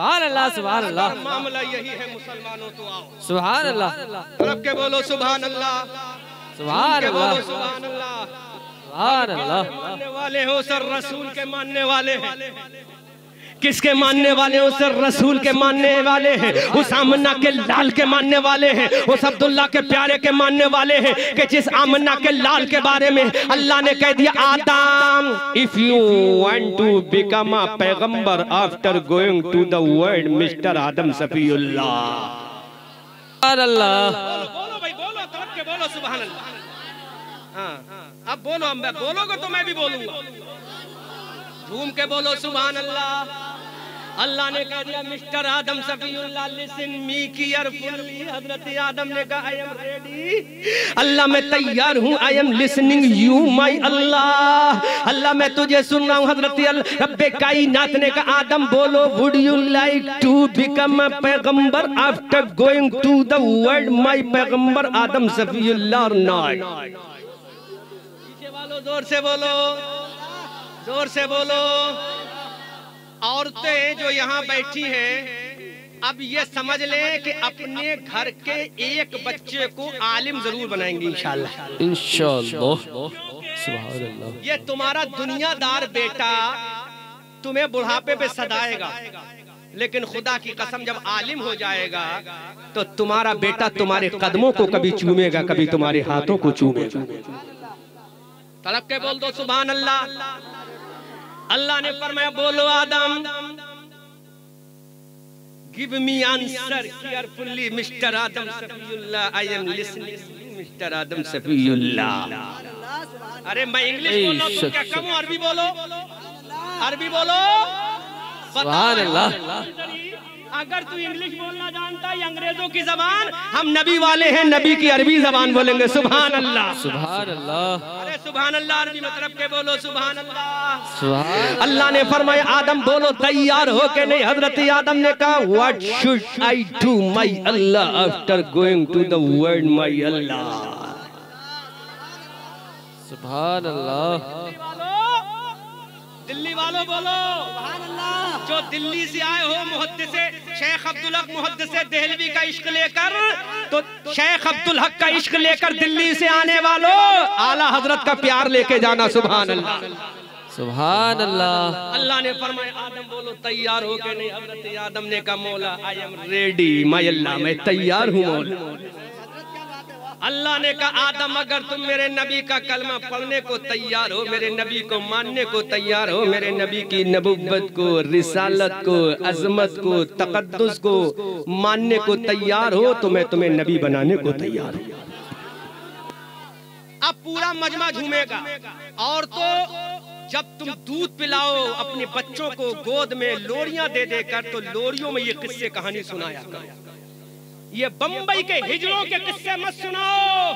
सुभान अल्लाह सुभान अल्लाह मामला यही है मुसलमानों तो आओ। सुभान अल्लाह रब के बोलो सुभान अल्लाह सुभान के अल्लाह बोलो सुभान अल्लाह सुभान अल्लाह मानने वाले हो सर रसूल के मानने वाले हैं। किसके मानने वाले हो? सर रसूल के मानने वाले हैं। उस आमन्ना के लाल के मानने वाले हैं। उस अब्दुल्ला के प्यारे के मानने वाले हैं कि जिस आमन्ना के लाल के बारे में अल्लाह ने कह दिया Adam if you want to become a पैगंबर after going to the world mister Adam Safiullah. सुभान अल्लाह। बोलो भाई बोलो तड़प के बोलो सुभान अल्लाह हाँ। अब बोलो अब मैं बोलोगे तो मैं भी बोलूँगा। झूम के बोलो सुभान अल्लाह अल्लाह ने कह दिया, मिस्टर आदम आदम ने कहा अल्लाह, मैं तैयार हूँ। I am listening you my Allah Allah, मैं तुझे सुन रहा हूँ, हज़रत रब्बे कायनात ने कहा, आदम, बोलो would you like to become a पैगंबर after going to the world my पैगंबर आदम सफीउल्लाह और वालों, ज़ोर से बोलो। ज़ोर से बोलो। औरतें जो यहाँ बैठी हैं अब ये समझ लें कि अपने घर के एक बच्चे को आलिम ज़रूर बनाएँगे इंशाल्लाह। अल्लाह ये तुम्हारा दुनियादार बेटा तुम्हें बुढ़ापे पे सदाएगा लेकिन खुदा की कसम जब आलिम हो जाएगा तो तुम्हारा बेटा तुम्हारे कदमों को कभी चूमेगा कभी तुम्हारे हाथों को चूमेगा। तड़प के बोल दो सुभान अल्लाह अल्लाह ने फरमाया बोलो Adam give me answer carefully mister Adam Safiullah I am listening mister Adam Safiullah. अरे मैं इंग्लिश बोल हूँ तुम क्या कम अरबी बोलो? अरबी बोलो? सुभान अल्लाह अगर तू इंग्लिश बोलना जानता है अंग्रेज़ों की जबान हम नबी वाले हैं नबी की अरबी जबान बोलेंगे सुभान अल्लाह सुभान अल्लाह सुभान अल्लाह अरबी मतलब के बोलो सुबहान अल्लाह अल्लाह ने फरमाया आदम बोलो तैयार हो के नहीं? हज़रत आदम ने कहा what should I do my Allah after going to the world my Allah सुबहान अल्लाह दिल्ली वालों बोलो। जो दिल्ली से आए हो मुहद्दिस शेख अब्दुल हक मुहद्दिस देहलवी का इश्क लेकर तो शेख अब्दुल हक का इश्क लेकर दिल्ली से आने वालों आला हज़रत का प्यार लेके जाना सुभान अल्लाह सुभान अल्लाह अल्लाह ने फरमाया आदम बोलो तैयार हो के नहीं? हज़रत आदम ने कहा मौला I am ready my Allah मैं तैयार हूँ मौला। अल्लाह ने कहा, आदम, अगर तुम मेरे नबी का कलमा पढ़ने को तैयार हो, मेरे नबी को मानने को तैयार हो, मेरे नबी की नबुव्वत को, रिसालत को, अजमत को, तकद्दुस को मानने को तैयार हो तो मैं तुम्हें नबी बनाने को तैयार हूँ। अब पूरा मजमा झूमेगा। और तो जब तुम दूध पिलाओ, अपने बच्चों को गोद में लोरियाँ दे देकर तो लोरियों में ये किस्से कहानी सुनाया ये बम्बई के हिजड़ों के किस्से मत सुनाओ।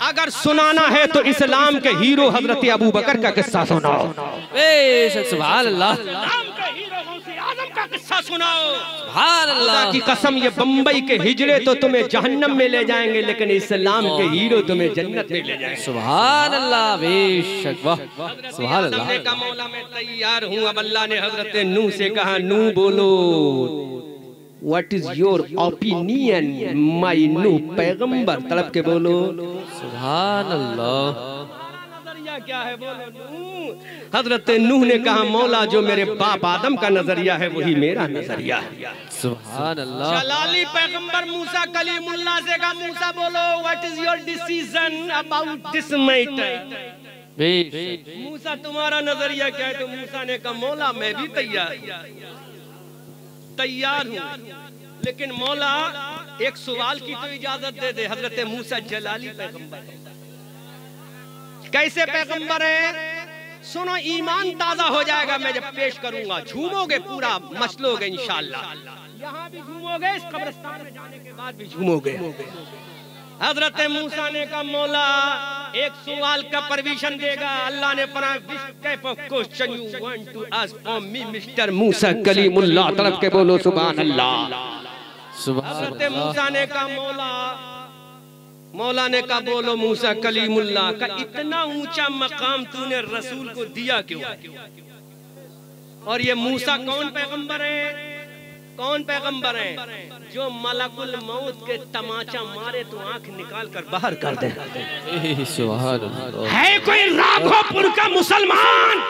अगर सुनाना है तो इस्लाम के हीरो हज़रत अबू बकर का किस्सा सुनाओ। अल्लाह इस्लाम के हीरो गौसे आज़म का किस्सा सुनाओ। अल्लाह अल्लाह की कसम ये बम्बई के हिजरे तो तुम्हें जहन्नम में ले जाएँगे लेकिन इस्लाम के हीरो तुम्हें जन्नत में ले जाएँगे। सुभान अल्लाह बेशक वाह। सुभान अल्लाह मौला मैं तैयार हूँ। अब अल्लाह ने हज़रत नू से कहा नू बोलो। What is your opinion my Nuh पैगंबर तड़प के बोलो। सुभान अल्लाह क्या है? बोलो हज़रत नूह ने कहा मौला जो मेरे बाप आदम का नज़रिया है वही मेरा नज़रिया है। सुभान अल्लाह जलाली पैगंबर मूसा कलीमुल्लाह से कहा मूसा बोलो what is your decision about this matter Musa तुम्हारा नज़रिया क्या है? तो मूसा ने कहा मौला मैं भी तैयार तैयार हूँ। लेकिन मौला एक सवाल की तो इजाज़त दे दे हज़रत मूसा जलाली पैगंबर। कैसे पैगंबर है? सुनो ईमान ताज़ा हो जाएगा मैं जब पेश करूँगा। झूमोगे पूरा मचलोगे इंशाल्लाह। यहाँ भी झूमोगे इस कब्रिस्तान में जाने के बाद भी झूमोगे। हज़रत मूसा ने कहा मौला एक सवाल का परमिशन देगा। अल्लाह ने of question you want to ask from me mister Musa Kalimullah तरफ़ के बोलो सुभान अल्लाह सुभान मूसा ने कहा, मौला मौला ने कहा, बोलो मूसा कलीमुल्लाह का इतना ऊँचा मकाम तूने रसूल को दिया क्यों? और ये मूसा कौन पैगंबर है? कौन पैगंबर है? जो मलकुल मौत के तमाचा मारे तो आँख निकाल कर बाहर कर दे। है कोई राघोपुर का मुसलमान?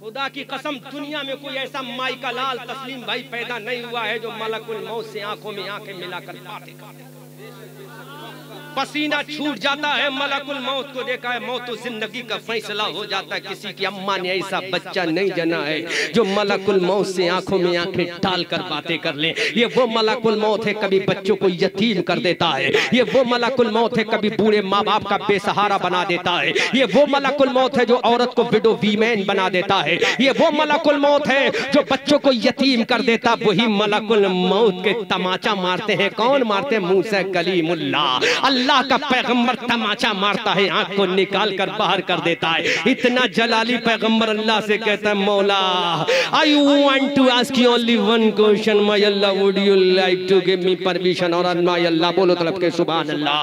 खुदा की कसम दुनिया में कोई ऐसा माई का लाल तस्लीम भाई पैदा नहीं हुआ है जो मलकुल मौत से आँखों में आँखें मिलाकर बातें करे पसीना छूट जाता है, मलकुल मौत को देखा है, मौत तो ज़िंदगी का फैसला हो जाता है। किसी की अम्मा ने ऐसा बच्चा नहीं जना है, जो मलकुल मौत से आँखों में आँखें डाल कर बातें कर ले। ये वो मलकुल मौत है, कभी बच्चों को यतीम कर देता है। ये वो मलकुल मौत है, कभी बूढ़े माँ बाप का बेसहारा बना देता है। ये वो मलकुल मौत है, जो औरत को विडो वीमैन बना देता है। ये वो मलकुल मौत है, जो बच्चों को यतीम कर देता वही मलकुल मौत के तमाचा मारते हैं। कौन मारते हैं? मूसा कलीमुल्ला अल्लाह का पैगंबर तमाचा मारता है, आँख को निकाल कर बाहर कर देता है। इतना जलाली पैगंबर अल्लाह से कहता है, मौला I want to ask you only one question my Allah would you like to give me permission और माय अल्लाह बोलो तलब के सुभान अल्लाह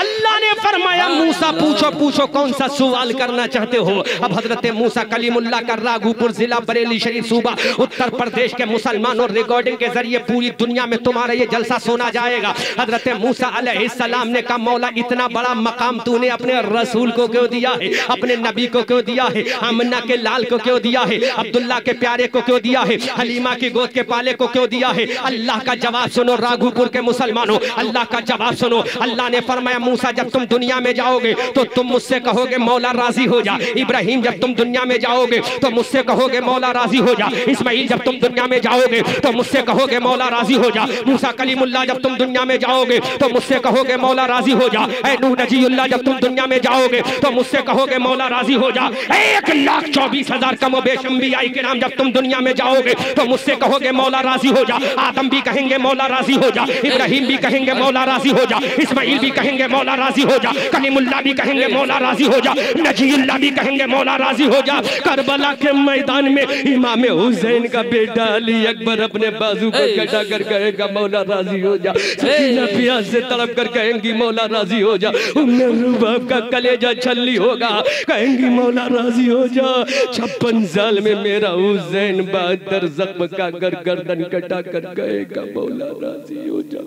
अल्लाह ने फरमाया, मूसा, पूछो पूछो कौन सा सवाल करना चाहते हो? अब हज़रत मूसा कलीमुल्लाह का राघोपुर जिला बरेली शरीफ सूबा, उत्तर प्रदेश के मुसलमानों रिकॉर्डिंग के ज़रिए पूरी दुनिया में तुम्हारा ये जलसा सुना जाएगा। हज़रत मूसा अलैहिस्सलाम ने कहा मौला इतना बड़ा मकाम तूने अपने रसूल को क्यों दिया है? अपने नबी को क्यों दिया है? अमना के लाल को क्यों दिया है? अब्दुल्ला के प्यारे को क्यों दिया है? हलीमा की गोद के पाले को क्यों दिया है? अल्लाह का जवाब सुनो, राघोपुर के मुसलमानों। अल्लाह का जवाब सुनो। अल्लाह ने फरमाया, मूसा, जब तुम दुनिया में जाओगे तो तुम मुझसे कहोगे, मौला राज़ी हो जा। इब्राहिम, जब तुम दुनिया में जाओगे तो मुझसे कहोगे, मौला राज़ी हो जा। इस्माइल, जब तुम दुनिया में जाओगे तो मुझसे कहोगे, मौला राज़ी हो जा। मूसा कलीमुल्लाह, जब तुम दुनिया में जाओगे तो मुझसे कहोगे, मौला राज़ी हो जा। ऐ नूह नजीउल्लाह जब तुम दुनिया में जाओगे तो मुझसे कहोगे मौला राज़ी हो जा। एक लाख चौबीस हज़ार कमो बेशंबियाई के नाम जब तुम दुनिया में जाओगे तो मुझसे कहोगे मौला राज़ी हो जा। आदम भी कहेंगे मौला राज़ी हो जा। इब्राहिम भी कहेंगे मौला राज़ी हो जा। इस्माइल भी कहेंगे मौला राज़ी हो जा। कलीमुल्लाह भी कहेंगे मौला राज़ी हो जा। नजीउल्लाह भी कहेंगे मौला राज़ी हो जा। करबला के मैदान में इमाम हुसैन का बेटा अली अकबर अपने बाजू को कटा कर कहेगा मौला राज़ी हो जा। प्यास से तड़प कर कहेंगी मौला राज़ी हो जा। उम्मे रुबाब का कलेजा छल्ली होगा। कहेंगी, मौला राज़ी हो जा। छप्पन साल में मेरा हुसैन बहत्तर जख्म का कर गर्दन कटा कर कहेगा, मौला राज़ी हो जा।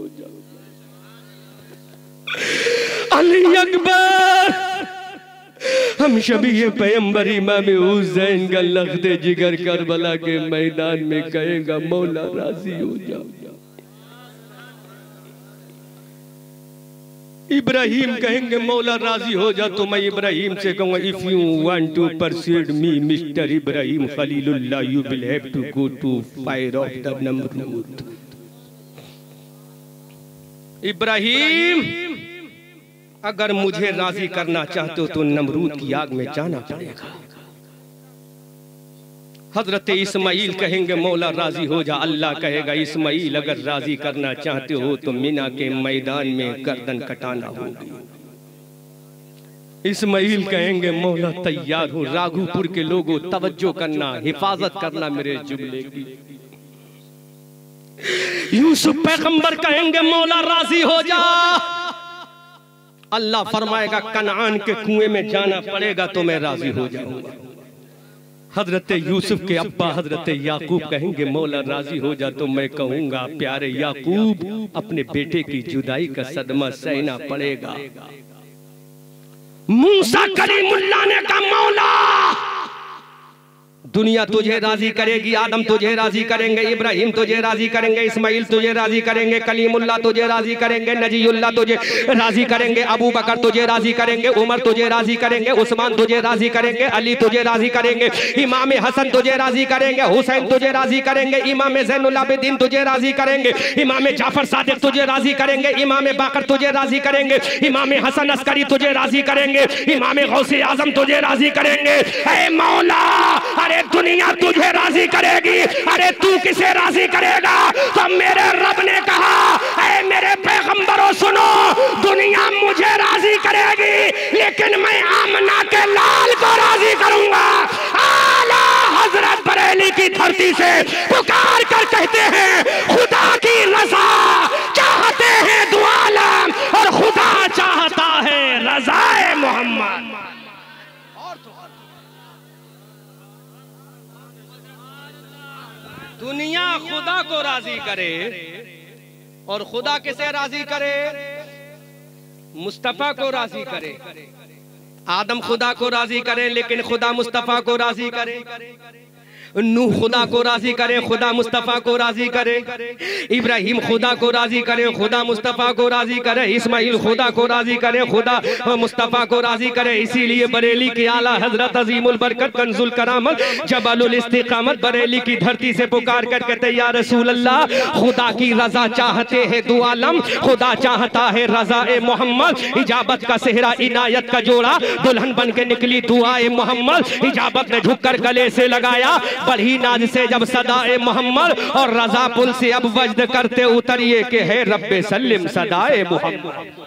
अली अकबर! हम शबी पैम्बर इमाम हुसैन का लखते जिगर करबला के मैदान में कहेगा, मौला राज़ी हो जा। इब्राहिम कहेंगे, मौला राज़ी हो जा तो मैं इब्राहिम से कहूँगा if you want to proceed me mister Ibrahim Khalilullah you will have to go to fire of the Namrud Ibrahim अगर मुझे राज़ी करना चाहते हो तो नमरूद की आग में जाना पड़ेगा. हज़रत इस्माइल कहेंगे मौला राज़ी हो जा अल्लाह कहेगा इस्माइल अगर राज़ी करना चाहते हो तो मीना के मैदान में गर्दन कटाना होगी। इस्माइल कहेंगे मौला तैयार हो राघोपुर के लोगों तवज्जो करना हिफाजत करना मेरे जुमले की। यूसुफ पैगंबर कहेंगे मौला राज़ी हो जा। अल्लाह फरमाएगा कनान के कुएँ में जाना पड़ेगा तो मैं राज़ी हो जाऊँगा। हज़रत यूसुफ के अब्बा हज़रत याकूब कहेंगे मौला राज़ी हो जा तो मैं कहूँगा प्यारे याकूब अपने बेटे की जुदाई का सदमा सहना पड़ेगा। मूसा कलीमुल्लाह ने कहा मौला दुनिया तुझे राज़ी करेगी आदम तुझे राज़ी करेंगे इब्राहिम तुझे राज़ी करेंगे इस्माइल तुझे राज़ी करेंगे कलीमुल्ला तुझे राज़ी करेंगे नजीउल्ला तुझे राज़ी करेंगे अबू बकर तुझे राज़ी करेंगे उमर तुझे राज़ी करेंगे उस्मान तुझे राज़ी करेंगे अली तुझे राज़ी करेंगे इमाम हसन तुझे राज़ी करेंगे हुसैन तुझे राज़ी करेंगे इमाम जैनुलाबिदीन तुझे राज़ी करेंगे इमाम जाफ़र सादिक तुझे राज़ी करेंगे इमाम बाकर तुझे राज़ी करेंगे इमाम हसन अस्करी तुझे राज़ी करेंगे इमाम गौसे आज़म तुझे राज़ी करेंगे ऐ मौला अरे दुनिया तुझे राज़ी करेगी। अरे तू किसे राज़ी करेगा? तो मेरे रब ने कहा, ऐ मेरे पैगंबरों, सुनो, दुनिया मुझे राज़ी करेगी, लेकिन मैं आमना के लाल को राज़ी करूँगा। आला हज़रत बरेली की धरती से पुकार कर कहते हैं, खुदा की रजा चाहते हैं दुआलम और खुदा चाहता है रजाए मोहम्मद। दुनिया खुदा को राज़ी करे और खुदा किसे राज़ी करे? मुस्तफ़ा को राज़ी करे। आदम खुदा को राज़ी करे, लेकिन खुदा मुस्तफ़ा को राज़ी करे। नूह खुदा को राज़ी करे, खुदा मुस्तफ़ा को राज़ी करे। इब्राहिम खुदा को राज़ी करे, खुदा मुस्तफ़ा को राज़ी करे। इस्माइल खुदा को राज़ी करे, खुदा मुस्तफ़ा को राज़ी करे। इसीलिए बरेली की आला हज़रत अजीमुल बरकत कंजुल करामत, जबालुल इस्तिकामत, बरेली की धरती से पुकार करके तैयार रसूल अल्लाह खुदा की रजा चाहते हैं दो आलम, खुदा चाहता है रजा ए मोहम्मद। इजाबत का सेहरा, इनायत का जोड़ा, दुल्हन बन के निकली दुआ ए मोहम्मद। इजाबत ने झुककर गले से लगाया बड़ी नाज से जब सदाए मोहम्मद और रजा पुल से अब वजद करते उतरिए के है रब्बे सल्लिम सदाए मोहम्मद।